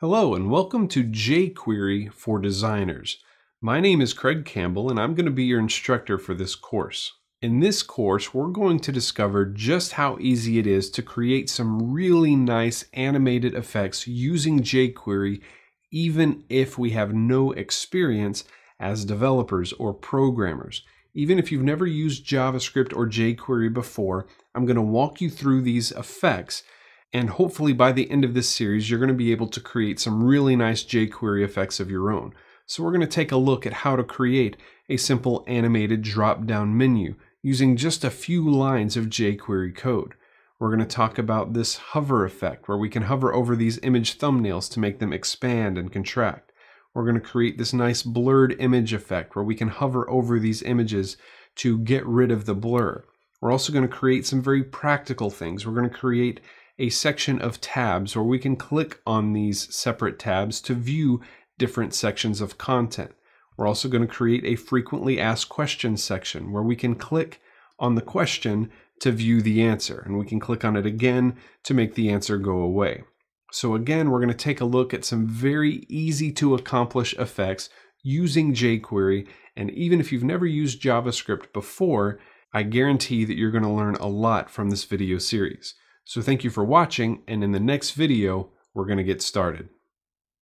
Hello and welcome to jQuery for Designers. My name is Craig Campbell and I'm going to be your instructor for this course. In this course, we're going to discover just how easy it is to create some really nice animated effects using jQuery even if we have no experience as developers or programmers. Even if you've never used JavaScript or jQuery before, I'm going to walk you through these effects and hopefully by the end of this series, you're going to be able to create some really nice jQuery effects of your own. So we're going to take a look at how to create a simple animated drop-down menu using just a few lines of jQuery code. We're going to talk about this hover effect where we can hover over these image thumbnails to make them expand and contract. We're going to create this nice blurred image effect where we can hover over these images to get rid of the blur. We're also going to create some very practical things. We're going to create a section of tabs where we can click on these separate tabs to view different sections of content. We're also going to create a frequently asked questions section where we can click on the question to view the answer and we can click on it again to make the answer go away. So again, we're going to take a look at some very easy to accomplish effects using jQuery and even if you've never used JavaScript before, I guarantee that you're going to learn a lot from this video series. So thank you for watching, and in the next video, we're going to get started.